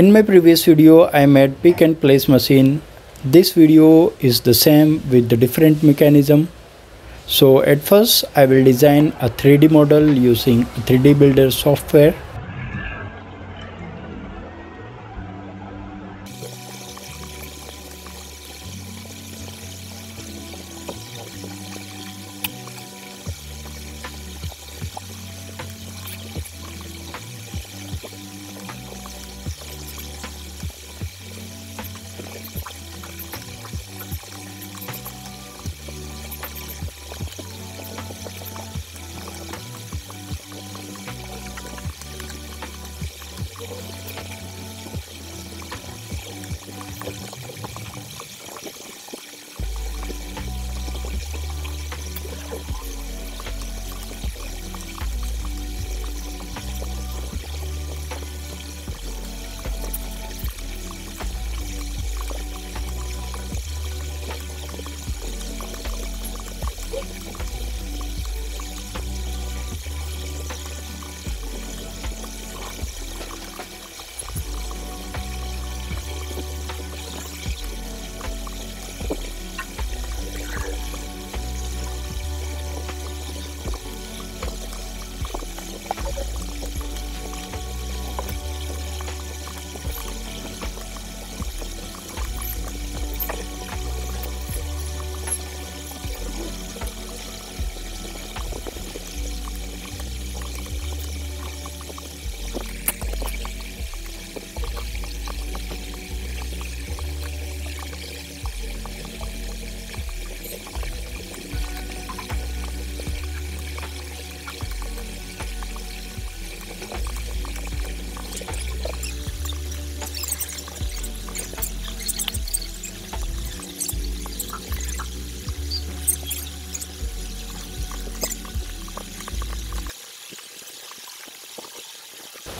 In my previous video I made pick and place machine. This video is the same with the different mechanism. So at first I will design a 3D model using 3D Builder software.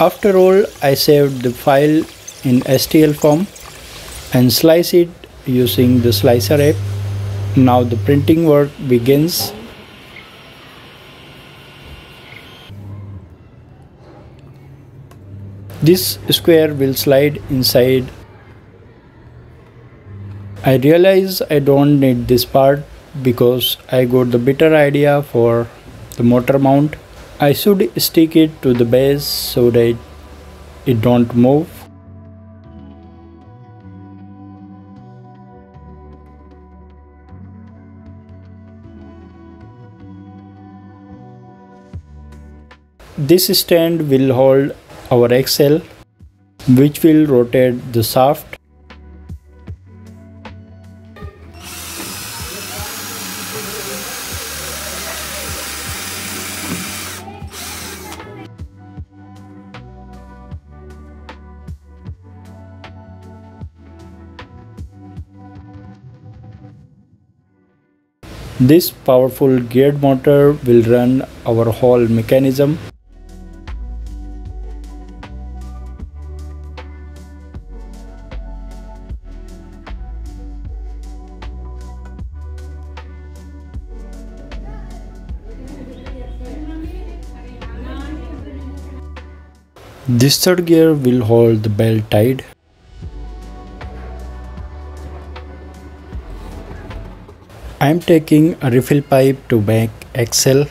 After all, I saved the file in STL form and slice it using the slicer app. Now the printing work begins. This square will slide inside. I realize I don't need this part because I got the better idea for the motor mount. I should stick it to the base so that it don't move. This stand will hold our axle which will rotate the shaft This powerful geared motor will run our whole mechanism. This third gear will hold the belt tight. I am taking a refill pipe to make axle.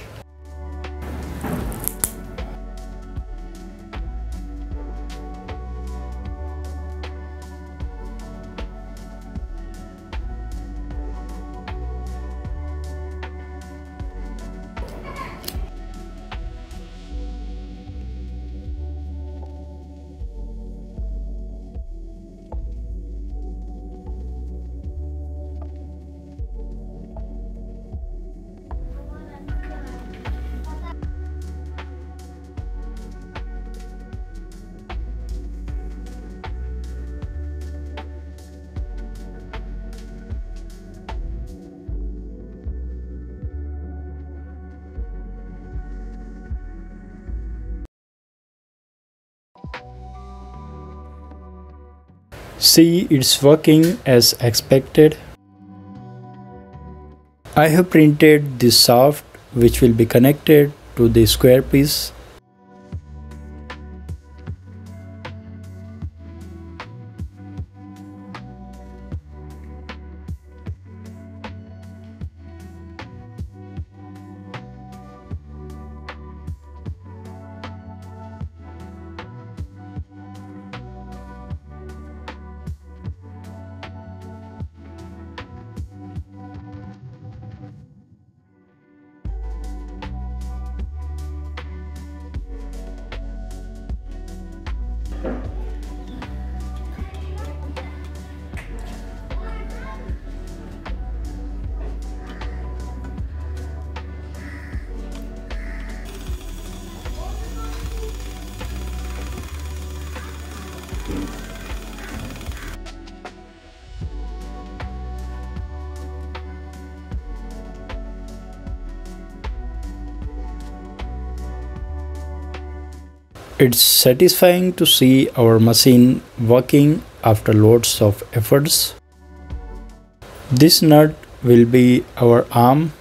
See it's working as expected. I have printed the shaft which will be connected to the square piece It's satisfying to see our machine working after loads of efforts. This nut will be our arm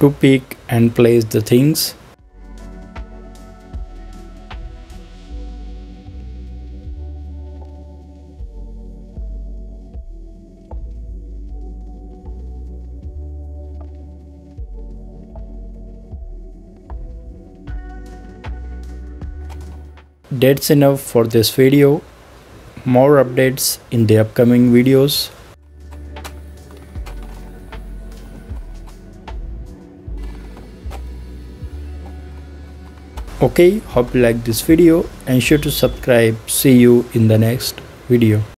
to pick and place the things. That's enough for this video. More updates in the upcoming videos. Okay hope you like this video and sure to subscribe. See you in the next video